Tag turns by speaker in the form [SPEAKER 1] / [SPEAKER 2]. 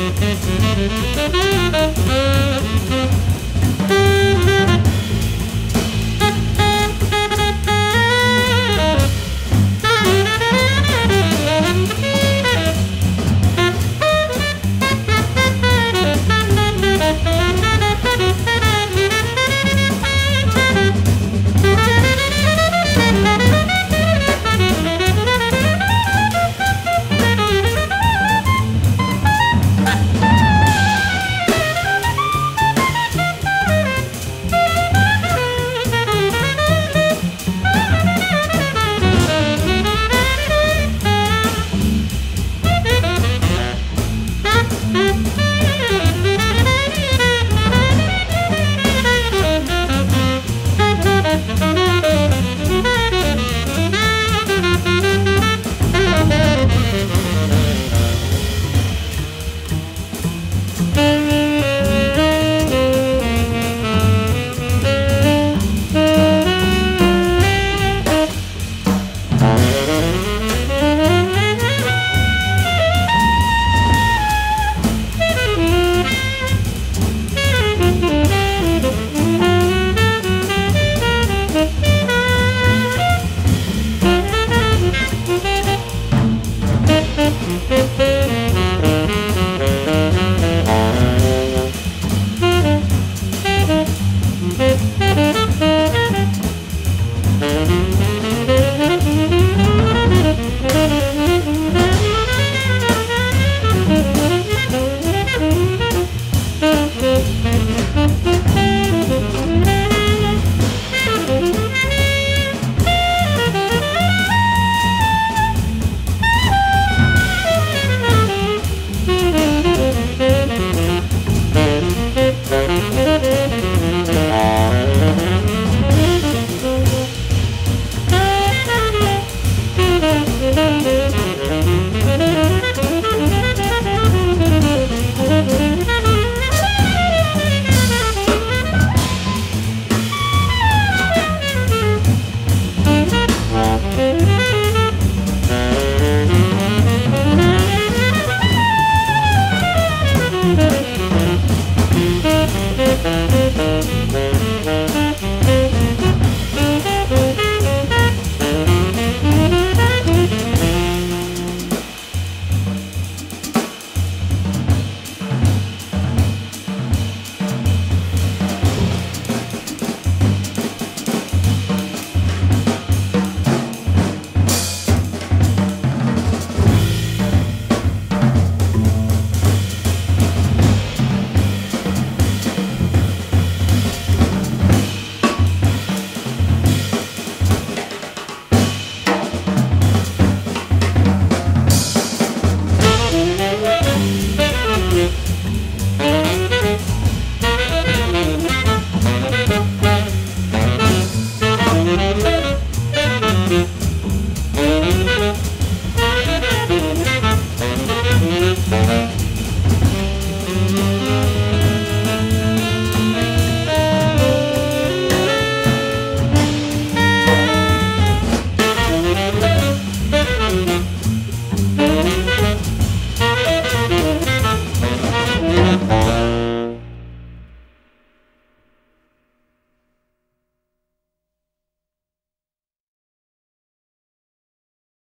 [SPEAKER 1] Thank you. Música